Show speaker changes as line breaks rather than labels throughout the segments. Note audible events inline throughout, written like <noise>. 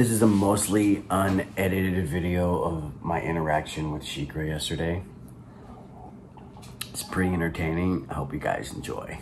This is a mostly unedited video of my interaction with Shikra yesterday. It's pretty entertaining. I hope you guys enjoy.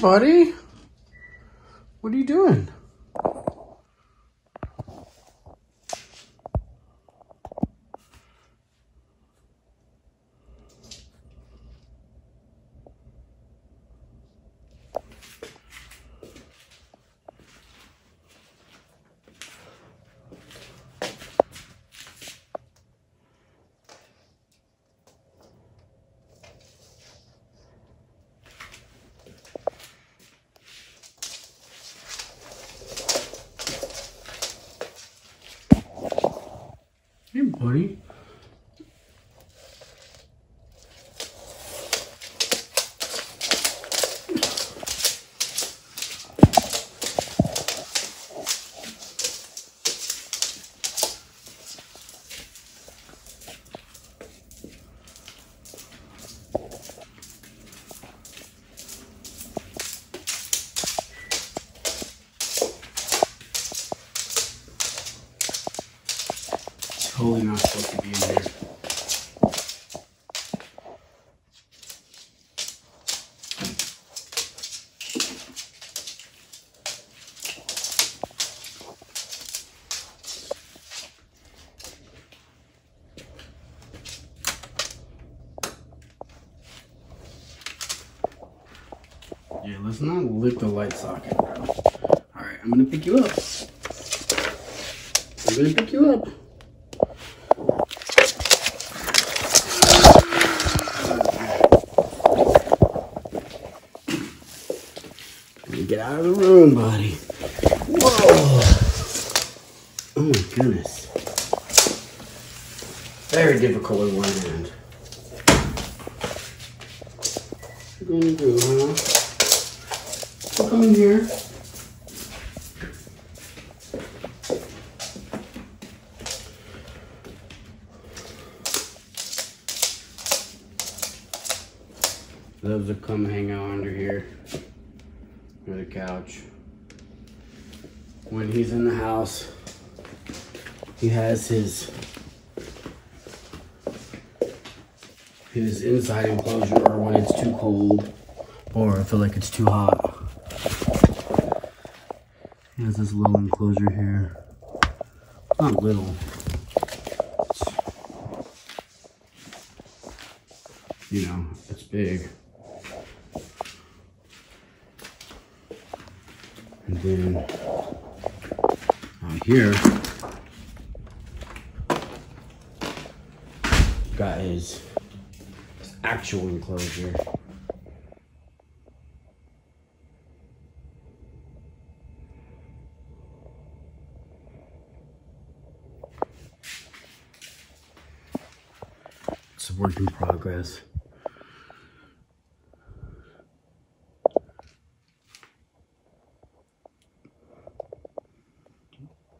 Buddy. What are you doing? Buddy. Yeah, let's not lick the light socket, bro. Alright, I'm gonna pick you up. I'm gonna pick you up. Get out of the room, buddy. Whoa. Oh my goodness. Very difficult with one hand. What you gonna do, huh? In here. Loves to come hang out under here or the couch. When he's in the house, he has his his inside enclosure or when it's too cold or I feel like it's too hot. He has this little enclosure here. Not little. You know, it's big. And then out here, got his actual enclosure. In progress.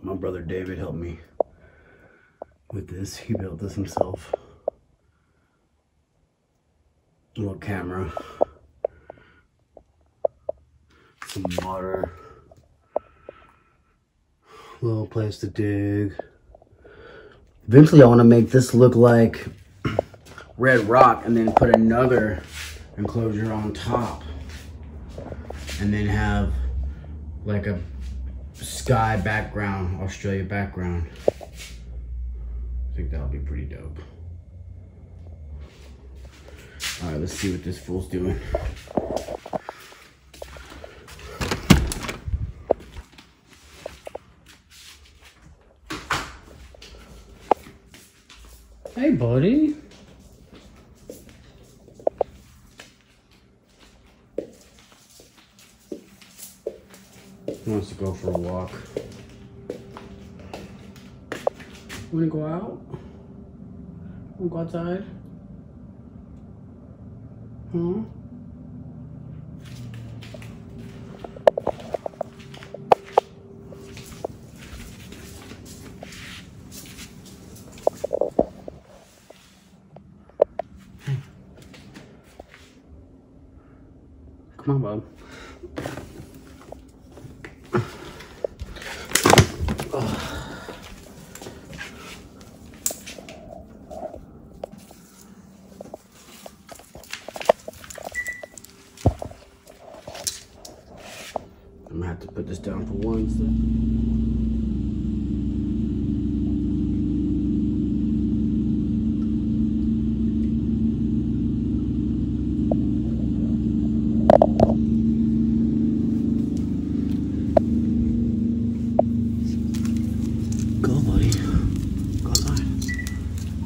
My brother David helped me with this. He built this himself. Little camera. Some water. Little place to dig. Eventually I want to make this look like red rock and then put another enclosure on top. And then have like a sky background, Australia background. I think that'll be pretty dope. All right, let's see what this fool's doing. Hey, buddy. He wants to go for a walk. Wanna go out? Wanna go outside? Huh? Come on, bub. I'm gonna have to put this down for one second. Go, buddy. Go outside.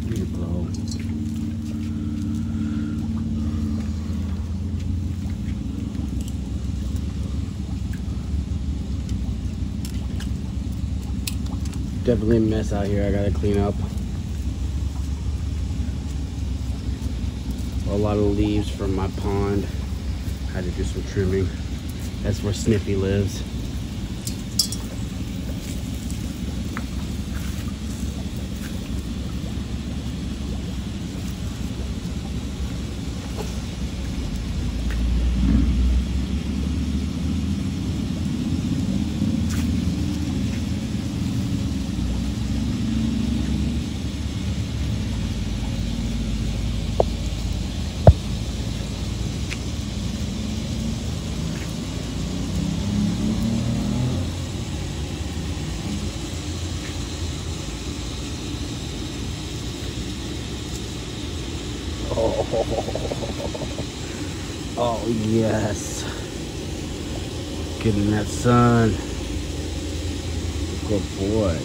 There you go. A mess out here. I gotta clean up. A lot of leaves from my pond. Had to do some trimming. That's where Snippy lives. Oh, yes. Getting that sun. Good boy.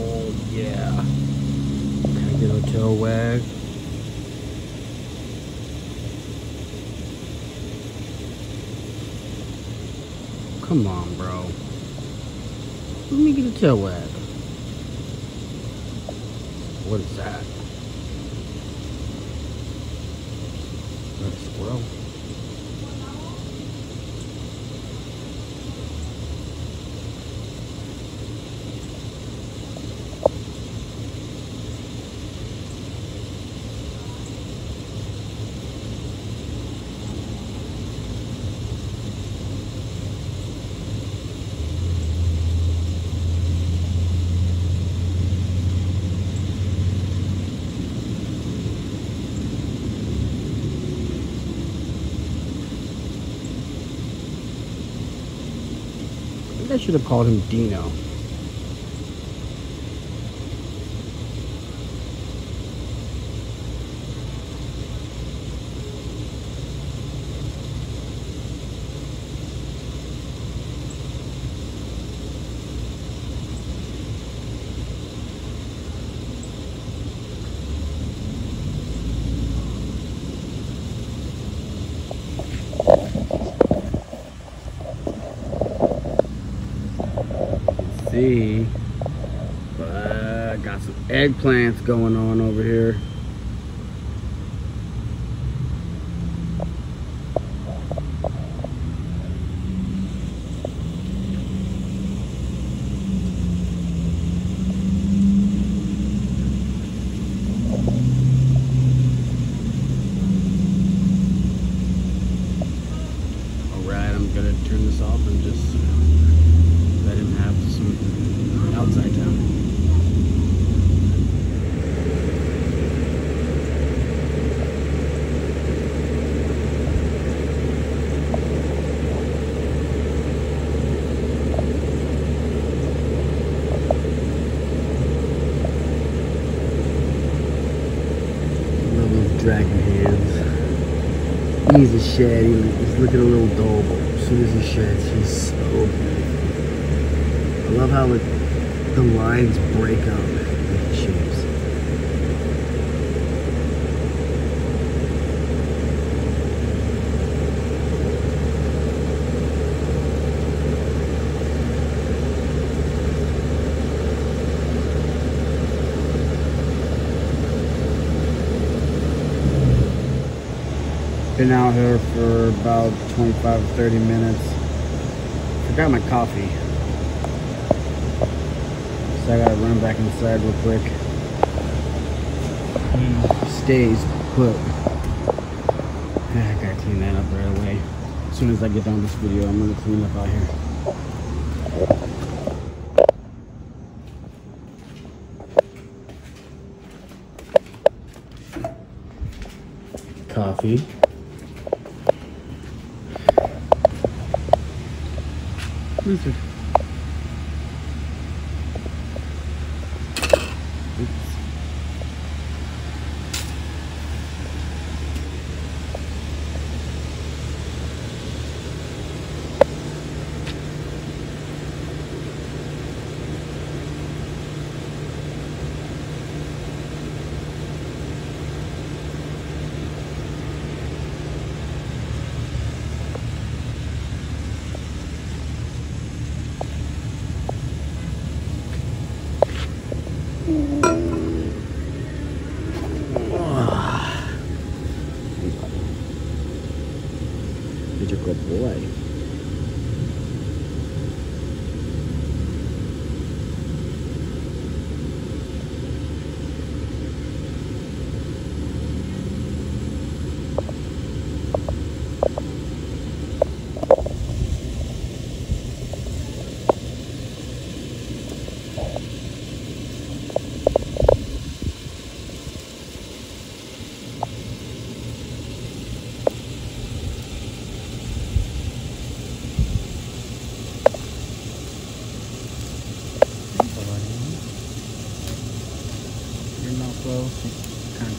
Oh, yeah. Can I get a tail wag? Come on, bro. Let me get a tail wag. What is that? Is that a squirrel? I should have called him Dino. See. But got some eggplants going on over here. Dragon hands. He's a shed. He's looking a little dull, but as soon as he sheds, he's so beautiful. I love how the, the lines break up with the shapes. Been out here for about 25 30 minutes. Forgot my coffee. So I gotta run back inside real quick. He stays put. <sighs> I gotta clean that up right away. As soon as I get done this video, I'm gonna clean up out here. Coffee. слышишь?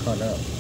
You're kind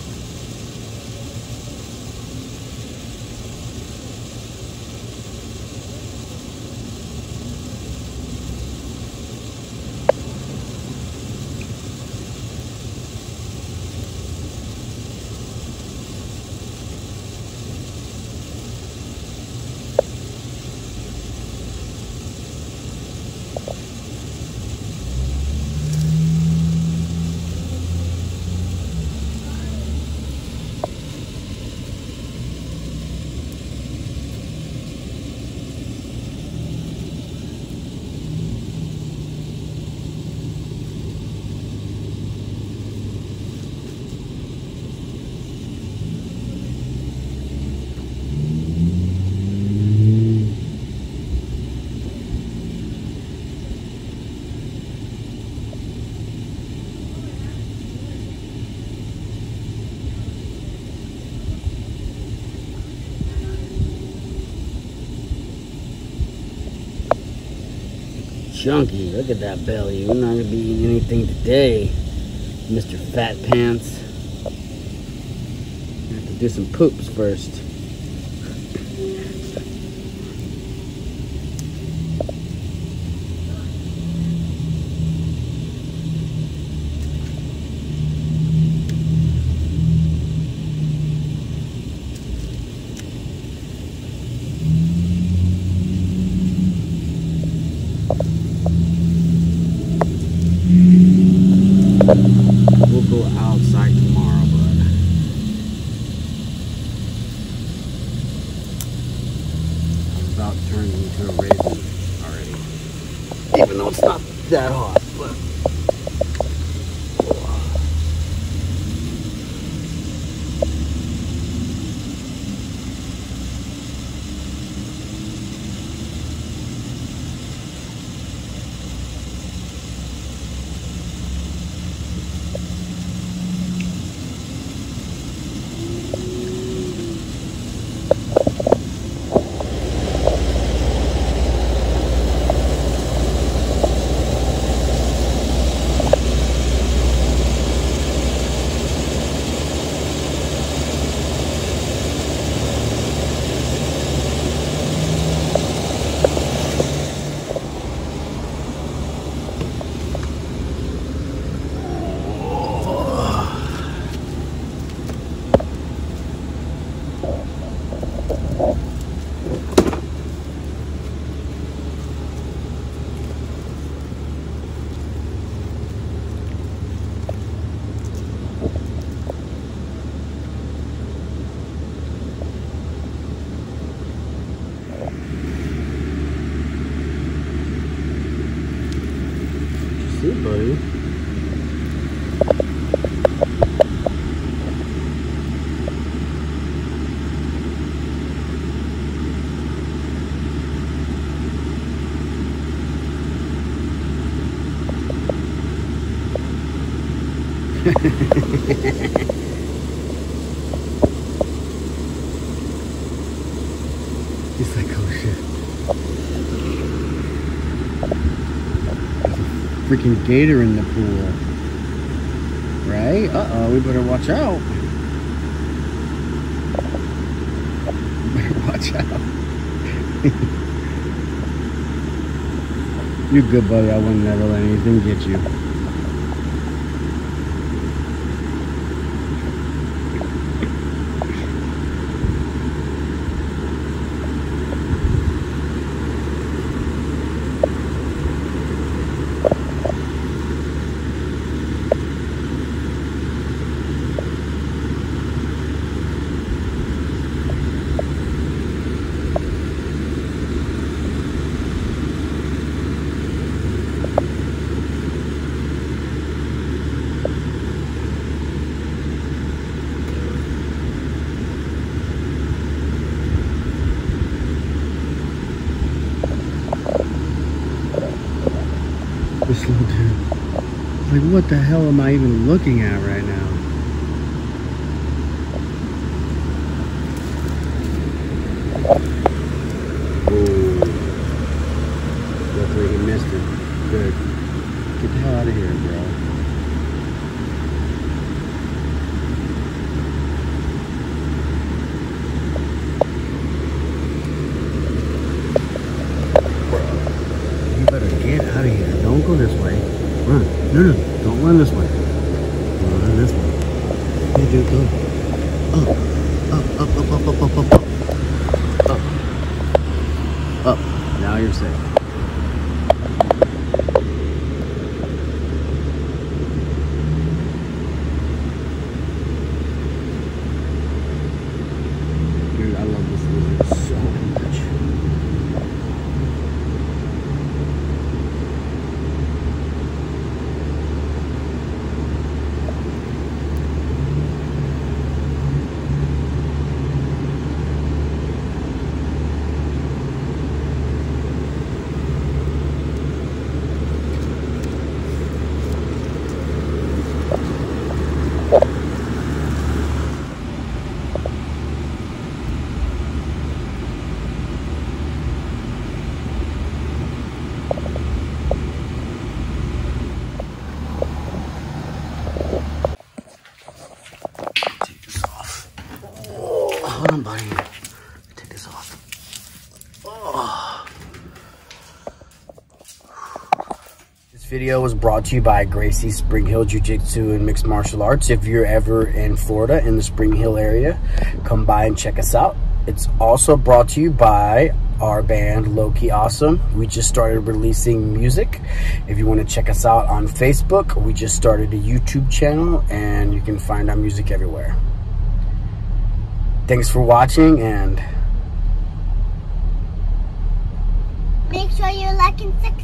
look at that belly. You're not gonna be eating anything today, Mr. Fat Pants. I have to do some poops first. We'll go outside tomorrow, but I'm about turning into a raisin already. Even though it's not that hot, but. see, buddy. Hehehehe <laughs> freaking gator in the pool. Right? Uh-oh, we better watch out. <laughs> Better watch out. <laughs> You're good, buddy. I wouldn't never let anything get you. This little dude. Like, what the hell am I even looking at right now? Missed. Good. Get the hell out of here, bro. You better get out of here. Don't go this way. Run. No, no. Run this way. Run this way. Hey, dude, go. Up. Up, up, up, up, up, up, up, up. Up. Up. Now you're safe. Dude, I love this lizard so much. Take this off. Take this off. Oh. This video was brought to you by Gracie Spring Hill Jiu Jitsu and Mixed Martial Arts. If you're ever in Florida in the Spring Hill area, come by and check us out. It's also brought to you by our band Loki Awesome. We just started releasing music. If you want to check us out on Facebook, we just started a YouTube channel and you can find our music everywhere. Thanks for watching and
Make sure you like and subscribe.